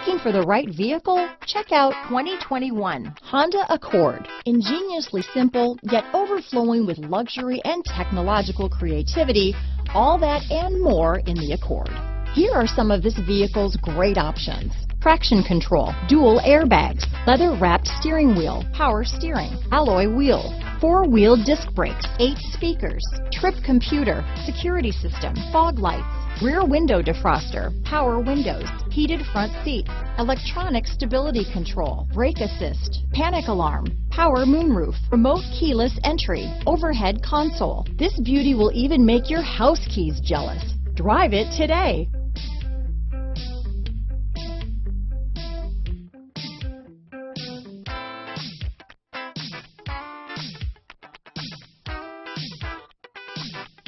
Looking for the right vehicle? Check out 2021 Honda Accord. Ingeniously simple, yet overflowing with luxury and technological creativity, all that and more in the Accord. Here are some of this vehicle's great options. Traction control, dual airbags, leather wrapped steering wheel, power steering, alloy wheels, four-wheel disc brakes, eight speakers, trip computer, security system, fog lights, rear window defroster, power windows, heated front seats, electronic stability control, brake assist, panic alarm, power moonroof, remote keyless entry, overhead console. This beauty will even make your house keys jealous. Drive it today. Thank you.